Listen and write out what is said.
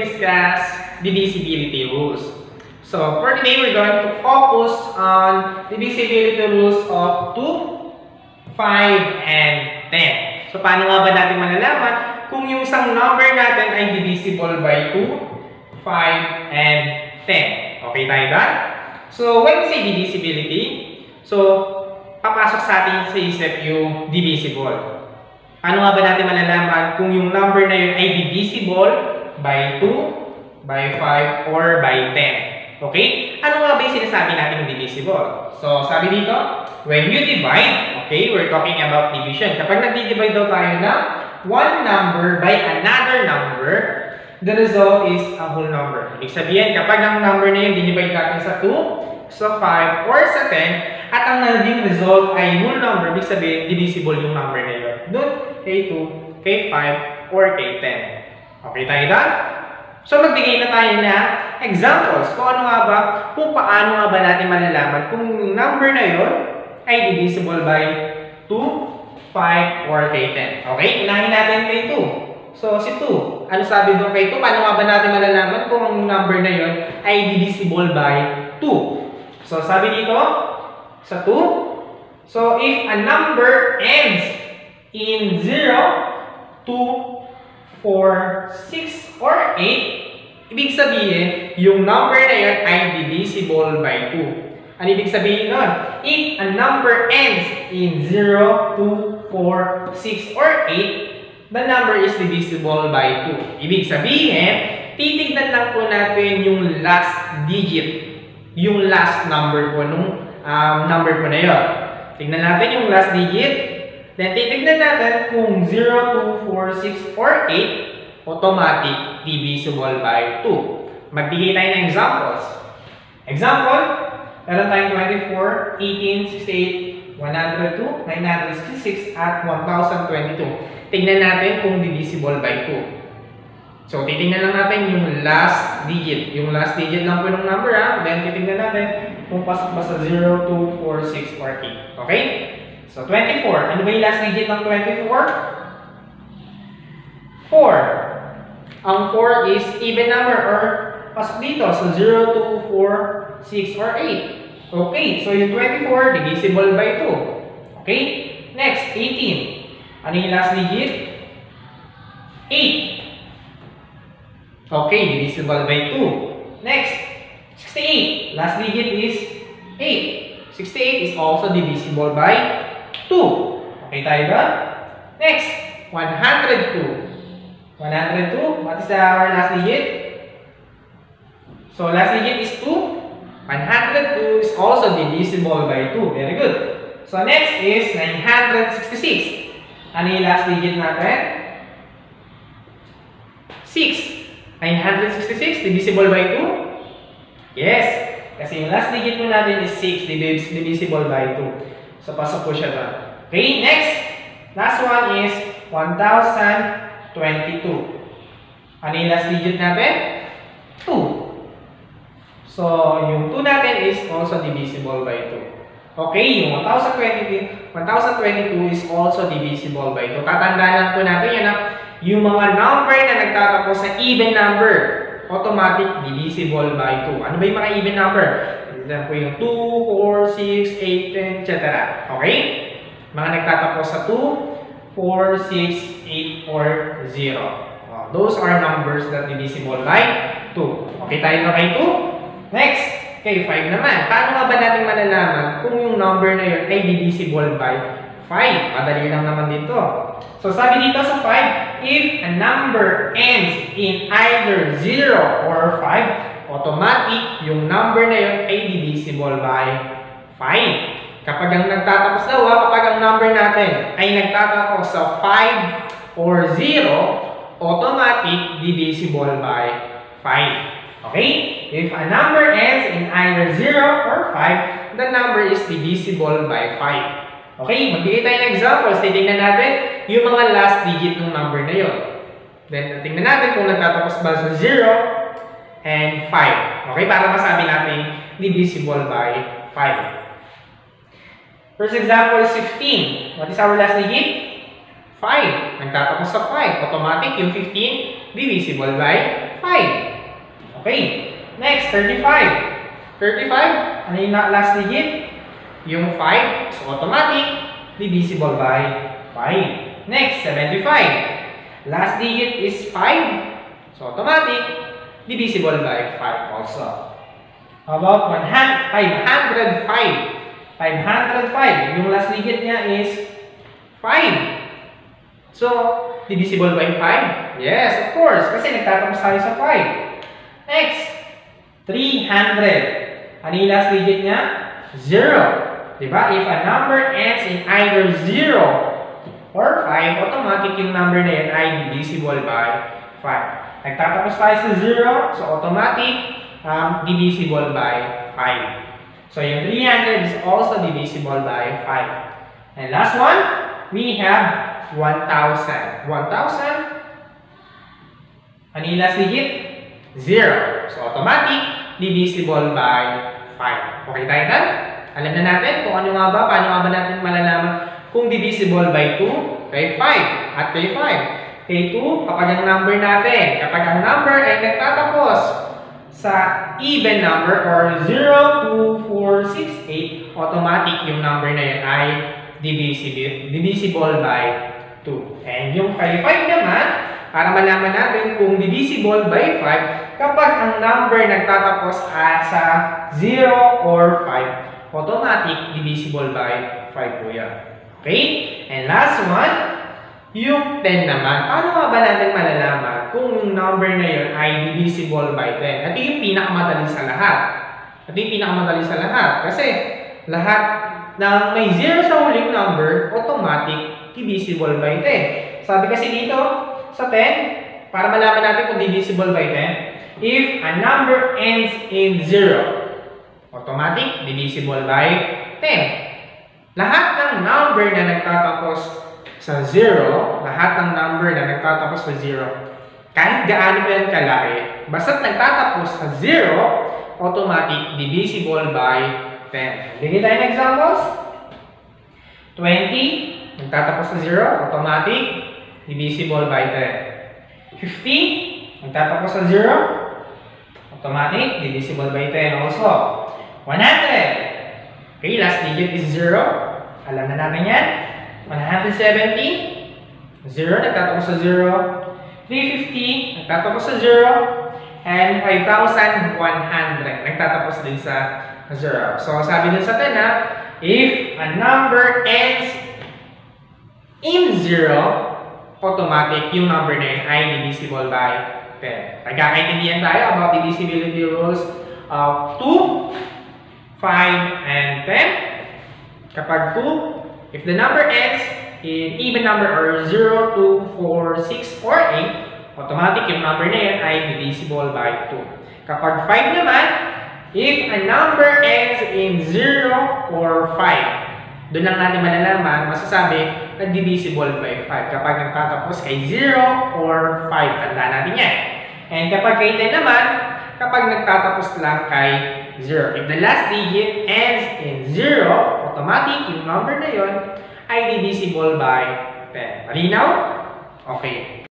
discuss divisibility rules. So, for today, we're going to focus on divisibility rules of 2, 5, and 10. So, paano nga ba natin malalaman kung yung isang number natin ay divisible by 2, 5, and 10? Okay tayo ba? So, when we say divisibility, so, papasok sa atin sa isip yung divisible. Paano nga ba natin malalaman kung yung number na yun ay divisible by 2, by 5, or by 10? Okay? Ano nga ba yung sinasabi natin divisible? So, sabi dito, when you divide, okay, we're talking about division. Kapag nag-divide daw tayo ng one number by another number, the result is a whole number. Ibig sabihin, kapag ang number na yun, dinivide natin sa 2, sa 5, or sa 10, at ang naging result ay whole number, ibig sabihin, divisible yung number na yun. Doon, K2, K5, or K10. Okay tayo doon? So, magbigay na tayo na examples kung ano nga ba, kung paano nga ba natin malalaman kung yung number na yun ay divisible by 2, 5, or K10. Okay? Unahin natin K2. So, si 2. Ano sabi doon kay 2? Paano nga ba natin malalaman kung ang number na yun ay divisible by 2? So, sabi dito, sa 2, so if a number ends in 0, 2, 4, 6, or 8, ibig sabihin, yung number na yun ay divisible by 2. Ano ibig sabihin nun? If a number ends in 0, 2, 4, 6, or 8, the number is divisible by 2. Ibig sabihin, titignan lang po natin yung last digit, yung last number po nung um, number po na yun. Tingnan natin yung last digit. Then, titignan natin kung 0, 2, 4, 6, or 8, automatic divisible by 2. Magbigay tayo ng examples. Example, meron tayong 24, 18, 68, 102, 966, at 1022. Tingnan natin kung divisible by 2. So, titingnan lang natin yung last digit. Yung last digit lang po ng number ha. Then, titingnan natin kung pasok ba sa 0, 2, 4, 6, or 8. Okay? So, 24. Ano ba yung last digit ng 24? 4. Ang 4 is even number or pasok dito. So, 0, 2, 4, 6, or 8. Okay. So, yung 24, divisible by 2. Okay? Next, 18. Ano yung last digit? 8. Okay, divisible by 2. Next, 68. Last digit is 8. 68 is also divisible by 2. Okay tayo ba? Next, 102. 102, what is our last digit? So, last digit is 2. 102 is also divisible by 2. Very good. So, next is 966. Ano yung last digit natin? 6. 966 divisible by 2? Yes. Kasi yung last digit mo natin is 6 divisible by 2. So, pasok po siya doon. Okay, next. Last one is 1022. Ano yung last digit natin? 2. So, yung 2 natin is also divisible by 2. Okay, yung 1022, 1022 is also divisible by 2. Tatandaan lang po natin yan na yung mga number na nagtatapos sa even number, automatic divisible by 2. Ano ba yung mga even number? Yan po yung 2, 4, 6, 8, 10, etc. Okay? Mga nagtatapos sa 2, 4, 6, 8, or 0. Oh, those are numbers that divisible by 2. Okay tayo na kay 2? Next, kay 5 naman. Paano nga ba natin malalaman kung yung number na yun ay divisible by 5? Madali lang naman dito. So, sabi dito sa 5, if a number ends in either 0 or 5, automatic, yung number na yun ay divisible by 5. Kapag ang nagtatapos daw, kapag ang number natin ay nagtatapos sa 5 or 0, automatic divisible by 5. Okay? If a number ends in either 0 or 5, the number is divisible by 5. Okay? Magbigay tayo ng examples. Titingnan natin yung mga last digit ng number na yon. Then, tingnan natin kung nagtatapos ba sa 0 and 5. Okay? Para masabi natin divisible by 5. First example is 15. What is our last digit? 5. Nagtatapos sa 5. Automatic yung 15 divisible by 5. Okay. Next, 35. 35, ano yung last digit? Yung 5. So, automatic, divisible by 5. Next, 75. Last digit is 5. So, automatic, divisible by 5 also. How about 100, 505? 505. Yung last digit niya is 5. So, divisible by 5? Yes, of course. Kasi nagtatapos tayo sa 5. Next, 300. Ano yung last digit niya? 0. Diba? If a number ends in either 0 or 5, automatic yung number na yun ay divisible by 5. Nagtatapos tayo sa 0, so automatic um, divisible by 5. So yung 300 is also divisible by 5. And last one, we have 1,000. 1,000, ano yung last digit? 0. So automatic, divisible by 5. Okay tayo dyan? Alam na natin kung ano nga ba, paano nga ba natin malalaman kung divisible by 2, kay 5, at kay 5. Kay 2, kapag ang number natin, kapag ang number ay nagtatapos sa even number or 0, 2, 4, 6, 8, automatic yung number na yun ay divisible, divisible by 2. And yung kay 5 naman, para malaman natin kung divisible by 5, kapag ang number nagtatapos at sa 0 or 5, automatic divisible by 5 po yan. Okay? And last one, yung 10 naman. Paano nga ba natin malalaman kung yung number na yun ay divisible by 10? Ito yung pinakamadali sa lahat. Ito yung pinakamadali sa lahat. Kasi lahat ng may 0 sa huling number, automatic divisible by 10. Sabi kasi dito, sa 10, para malaman natin kung divisible by 10, if a number ends in 0, automatic divisible by 10. Lahat ng number na nagtatapos sa 0, lahat ng number na nagtatapos sa 0, kahit gaano pa yan kalaki, basta't nagtatapos sa 0, automatic divisible by 10. Bigyan tayo ng examples. 20, nagtatapos sa 0, automatic divisible by 10. 50, nagtatapos sa 0, automatic divisible by 10 also. 100, okay, last digit is 0. Alam na natin yan. 170, 0, nagtatapos sa 0. 350, nagtatapos sa 0. And 5,100, nagtatapos din sa 0. So, sabi dun sa 10 ha, if a number ends in 0, automatic yung number na yun ay divisible by 10. Nagkakaintindihan tayo about divisibility rules of 2, 5, and 10. Kapag 2, if the number ends in even number or 0, 2, 4, 6, or 8, automatic yung number na yun ay divisible by 2. Kapag 5 naman, if a number ends in 0 or 5, doon lang natin malalaman, masasabi na divisible by 5 kapag nagtatapos kay 0 or 5. Tanda natin yan. And kapag kay 10 naman, kapag nagtatapos lang kay 0. If the last digit ends in 0, automatic yung number na yon ay divisible by 10. Malinaw? Okay.